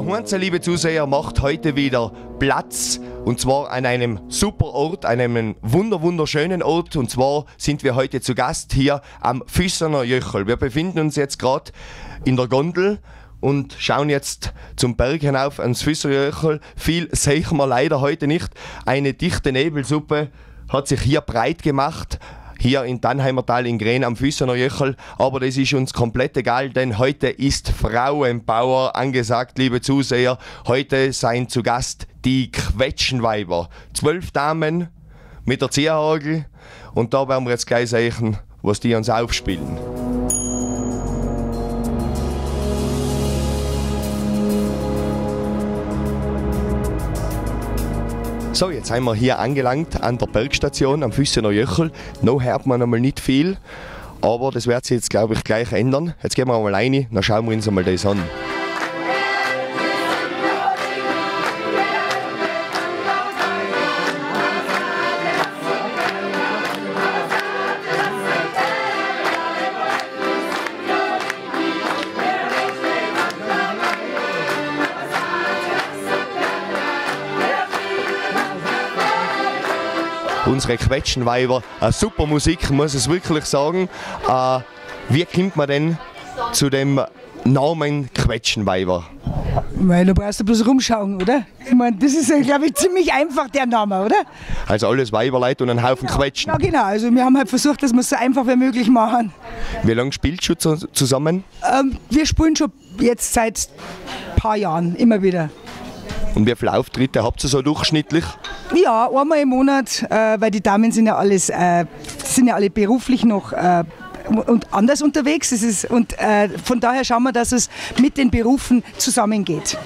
Der Hunze, liebe Zuseher, macht heute wieder Platz und zwar an einem super Ort, einem wunder wunderschönen Ort und zwar sind wir heute zu Gast hier am Füssener Jöchel. Wir befinden uns jetzt gerade in der Gondel und schauen jetzt zum Berg hinauf ans Füssener Jöchel. Viel sehen wir leider heute nicht. Eine dichte Nebelsuppe hat sich hier breit gemacht hier in Tannheimer Tal in Gren am Füssener Jöchel. Aber das ist uns komplett egal, denn heute ist Frauenpower angesagt, liebe Zuseher. Heute seien zu Gast die Quetschenweiber. Zwölf Damen mit der Zierhagel und da werden wir jetzt gleich sehen, was die uns aufspielen. So, jetzt sind wir hier angelangt an der Bergstation am Füssener Jöchel. Noch hört man einmal nicht viel, aber das wird sich jetzt, glaube ich, gleich ändern. Jetzt gehen wir mal rein, dann schauen wir uns einmal das an. Unsere Quetschenweiber. Eine super Musik, muss ich wirklich sagen. Äh, wie kommt man denn zu dem Namen Quetschenweiber? Weil du brauchst du bloß rumschauen, oder? Ich meine, das ist, glaube ich, ziemlich einfach der Name, oder? Also alles Weiberleute und einen Haufen ja, Quetschen. Ja, genau. Also wir haben halt versucht, dass wir es so einfach wie möglich machen. Wie lange spielt ihr schon zusammen? Ähm, wir spielen schon jetzt seit ein paar Jahren, immer wieder. Und wie viele Auftritte habt ihr so durchschnittlich? Ja, einmal im Monat, äh, weil die Damen sind ja alles, äh, sind ja alle beruflich noch äh, und anders unterwegs. Es ist, und äh, von daher schauen wir, dass es mit den Berufen zusammengeht.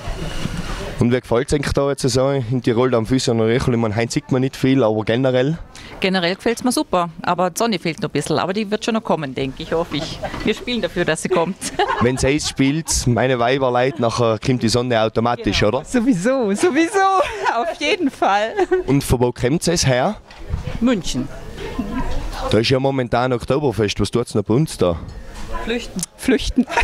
Und wie gefällt es euch da jetzt so in Tirol am Füßen und Rechel? Ich meine, heute sieht man nicht viel, aber generell? Generell gefällt es mir super, aber die Sonne fehlt noch ein bisschen. Aber die wird schon noch kommen, denke ich, hoffe ich. Wir spielen dafür, dass sie kommt. Wenn es heiß spielt, meine Weiberleid, nachher kommt die Sonne automatisch, genau. oder? Sowieso, sowieso. Auf jeden Fall. Und von wo kommt es her? München. Da ist ja momentan Oktoberfest. Was tut es noch bei uns da? Flüchten. Flüchten.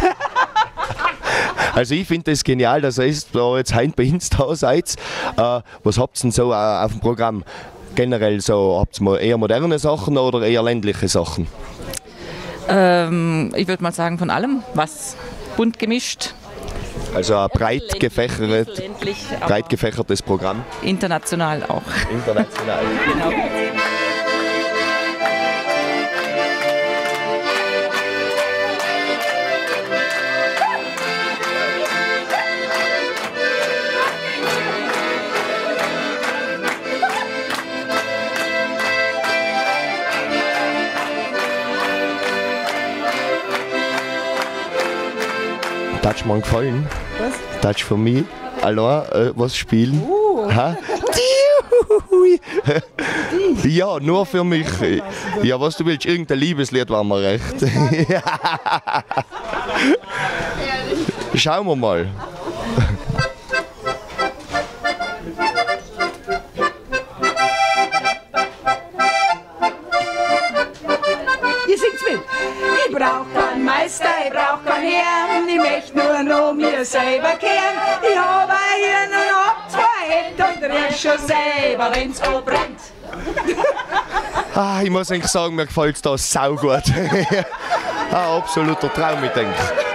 Also ich finde das genial, dass ihr da jetzt heute bei uns da seid. Äh, was habt ihr denn so äh, auf dem Programm? Generell so, habt ihr eher moderne Sachen oder eher ländliche Sachen? Ähm, ich würde mal sagen von allem, was bunt gemischt. Also ein breit, gefächert, breit gefächertes Programm. International auch. International. genau. Mir gefallen. Was? Touch für mich. Allein äh, was spielen. Uh. Ha? ja, nur für mich. Ja, was du willst, irgendein Liebeslied war mir recht. Schauen wir mal. Brauch keinen Meister, ich brauch keinen Herrn, ich möchte nur noch mir selber kehren. Ich habe hier nur noch zwei Hände und riech schon selber, wenn's wo brennt. Ah, ich muss eigentlich sagen, mir gefällt es da saugut. Ein absoluter Traum, ich denke.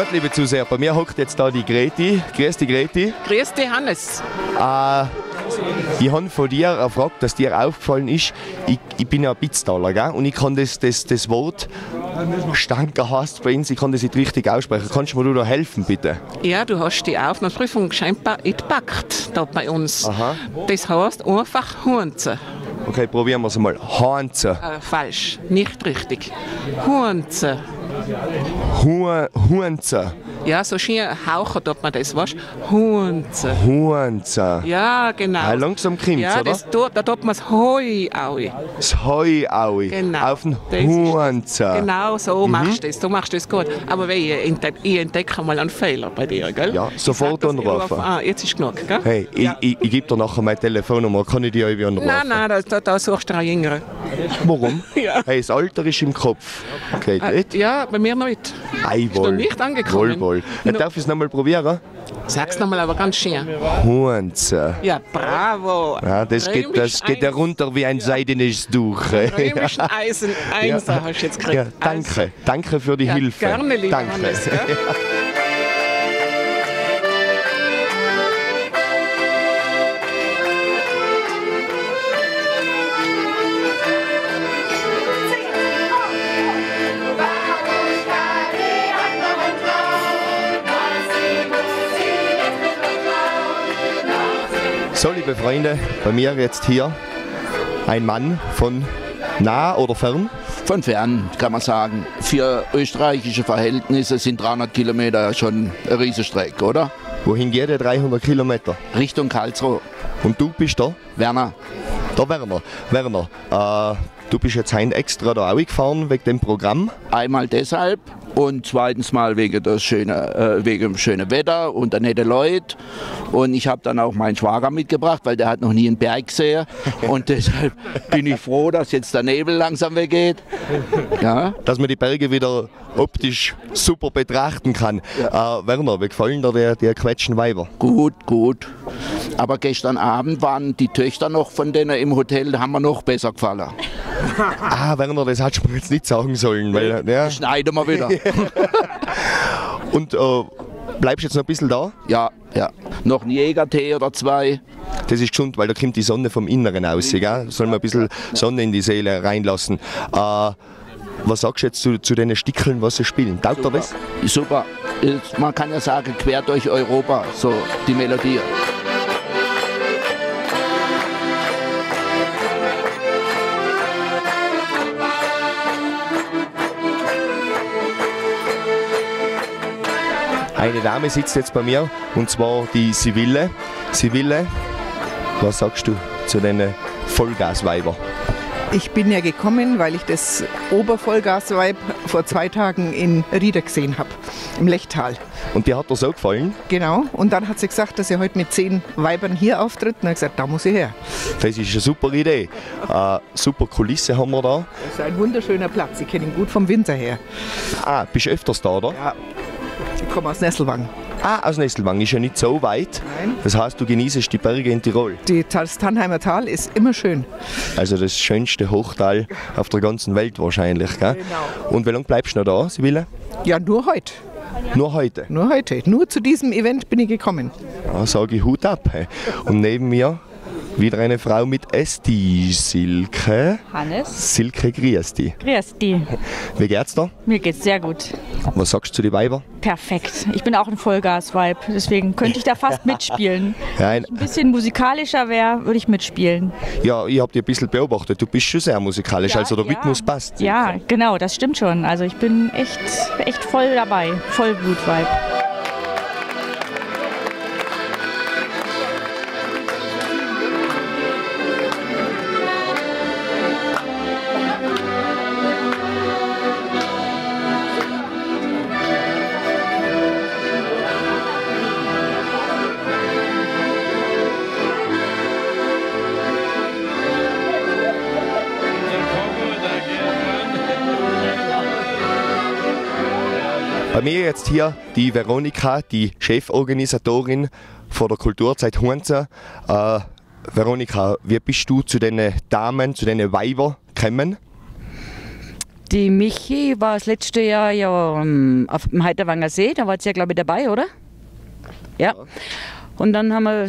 Gut, liebe Zuseher, bei mir hockt jetzt da die Greti. Grüß dich, Greti. Grüß dich, Hannes. Äh, ich habe von dir gefragt, dass dir aufgefallen ist, ich, ich bin ja ein Pitztaler, gell? und ich kann das, das, das Wort Stanker heißt bei uns, ich kann das nicht richtig aussprechen. Kannst du mir da helfen, bitte? Ja, du hast die Aufnahmeprüfung scheinbar gepackt da bei uns. Aha. Das heißt einfach Hunze. Okay, probieren wir es mal. Hanze. Äh, falsch, nicht richtig. Hunze. Hu Huenze. Ja, so schön hauchen tut man das, weißt du? Hunze. Huenze. Ja, genau. Ah, langsam kommt's, ja, oder? das tut, da tut man das Heu auch. Das Heuaui. Genau. Auf den Huenze. Genau so Mhm. machst du das. Du machst das gut. Aber wenn ich, entde ich entdecke mal einen Fehler bei dir, gell? Ja, sofort sag anrufen. rufe an. Jetzt ist genug, gell? Hey, ich, ich, ich gebe dir nachher meine Telefonnummer. Kann ich die euch anrufen? Nein, nein, da, da, da suchst du einen Jüngeren. Warum? Ja. Hey, das Alter ist im Kopf. Geht Äh, nicht? Ja, bei mir nicht. Ei, Ist noch wohl. nicht angekommen. Wohl, wohl. Ja, No. darf ich es nochmal probieren? Sag's nochmal, aber ganz schön. Huenze. Ja, bravo. Ja, das geht, das geht ja runter wie ein seidenes Tuch. Römischen Eisen, Einser hast du jetzt gekriegt. Ja, danke. Danke für die Ja, Hilfe. Gerne, lieber danke. Hannes. So, liebe Freunde, bei mir jetzt hier ein Mann von nah oder fern. Von fern kann man sagen. Für österreichische Verhältnisse sind 300 Kilometer schon eine Riesenstrecke, oder? Wohin geht der 300 Kilometer? Richtung Karlsruhe. Und du bist da? Werner, Der Werner. Werner, äh, du bist jetzt heute extra da auch gefahren wegen dem Programm. einmal deshalb und zweitens mal wegen, das schöne, äh, wegen dem schönen Wetter und der nette Leute. Und ich habe dann auch meinen Schwager mitgebracht, weil der hat noch nie einen Berg gesehen. Und deshalb bin ich froh, dass jetzt der Nebel langsam weggeht. Ja, dass man die Berge wieder optisch super betrachten kann. Äh, Werner, wie gefallen dir die, die quetschen Weiber? gut, gut. Aber gestern Abend waren die Töchter noch von denen im Hotel, haben mir noch besser gefallen. Ah, Werner, das hättest du mir jetzt nicht sagen sollen. Weil, ja. Schneiden wir wieder. Und äh, bleibst jetzt noch ein bisschen da? Ja, ja. Noch ein Jägertee oder zwei. Das ist gesund, weil da kommt die Sonne vom Inneren aus. Gell? Soll man ein bisschen Sonne in die Seele reinlassen. Äh, was sagst du jetzt zu, zu den Stickeln, was sie spielen? Taugt dir das? Super. Man kann ja sagen, quer durch Europa, so die Melodie. Eine Dame sitzt jetzt bei mir und zwar die Sibylle. Sibylle, was sagst du zu den Vollgasweiber? Ich bin ja gekommen, weil ich das Obervollgasweib vor zwei Tagen in Rieder gesehen habe, im Lechtal. Und die hat dir so gefallen? Genau. Und dann hat sie gesagt, dass sie heute mit zehn Weibern hier auftritt. Und dann gesagt, da muss ich her. Das ist eine super Idee. Äh, super Kulisse haben wir da. Das ist ein wunderschöner Platz. Ich kenne ihn gut vom Winter her. Ah, bist du öfters da, oder? Ja. Ich komme aus Nesselwang. Ah, aus Nesselwang ist ja nicht so weit. Nein. Das heißt, du genießt die Berge in Tirol. Die, das Tannheimer Tal ist immer schön. Also das schönste Hochtal auf der ganzen Welt wahrscheinlich. Gell? Genau. Und wie lange bleibst du noch da, Sibylle? Ja, nur heute. Nur heute. Nur heute. Nur zu diesem Event bin ich gekommen. Ja, sage ich Hut ab. Hey. Und neben mir wieder eine Frau mit Esti, Silke. Hannes, Silke, grüß dich. grüß dich. Wie geht's dir? Mir geht's sehr gut. Was sagst du zu den Weiber? Perfekt. Ich bin auch ein Vollgas-Vibe, deswegen könnte ich da fast mitspielen. Ja, ein, Ein bisschen musikalischer wäre, würde ich mitspielen. ja ich habe dich ein bisschen beobachtet. Du bist schon sehr musikalisch, also der ja. Rhythmus passt. Ja, genau, das stimmt schon. Also ich bin echt, echt voll dabei. Vollblut-Vibe. Bei mir jetzt hier die Veronika, die Cheforganisatorin von der Kulturzeit Hunze. Äh, Veronika, wie bist du zu den Damen, zu den Weiber gekommen? Die Michi war das letzte Jahr ja ähm, auf dem Heiterwanger See, da war sie ja glaube ich dabei, oder? Ja. Und dann haben wir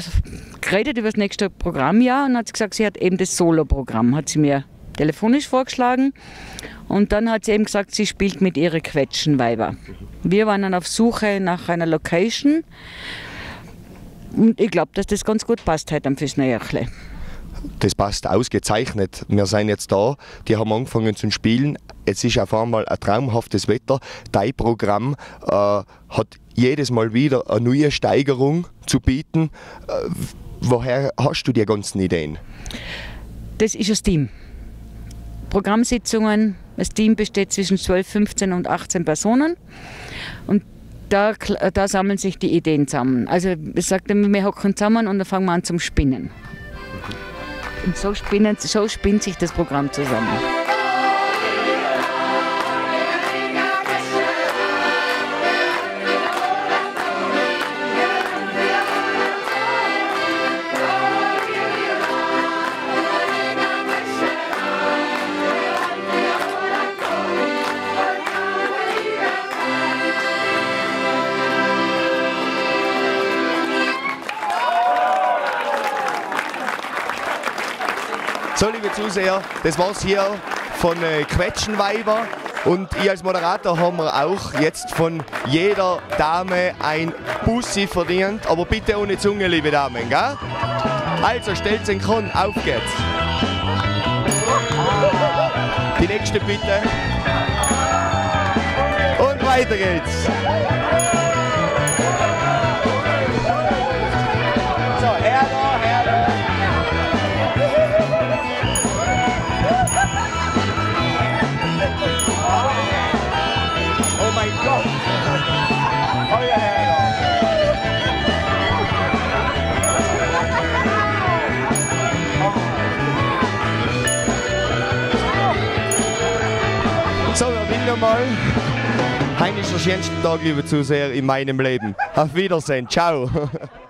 geredet über das nächste Programmjahr und hat sie gesagt, sie hat eben das Solo-Programm, hat sie mir telefonisch vorgeschlagen. Und dann hat sie eben gesagt, sie spielt mit ihren Quetschenweiber. Wir waren dann auf Suche nach einer Location. Und ich glaube, dass das ganz gut passt heute am Füßnerjachle. Das passt ausgezeichnet. Wir sind jetzt da, die haben angefangen zu spielen. jetzt ist auf einmal ein traumhaftes Wetter. Dein Programm äh, hat jedes Mal wieder eine neue Steigerung zu bieten. Äh, woher hast du die ganzen Ideen? Das ist das Team. Programmsitzungen, das Team besteht zwischen 12, 15 und 18 Personen. Und da, da sammeln sich die Ideen zusammen. Also ich sagte, wir hocken zusammen und dann fangen wir an zum Spinnen. Und so, spinnen, so spinnt sich das Programm zusammen. Liebe Zuseher, das war's hier von äh, Quetschenweiber. Und ich als Moderator haben wir auch jetzt von jeder Dame ein Bussi verdient. Aber bitte ohne Zunge, liebe Damen, gell? Also, stellt den Kron, auf geht's. Die nächste bitte. Und weiter geht's. Mal. Heute ist der schönste Tag, liebe Zuseher, in meinem Leben. Auf Wiedersehen. Ciao.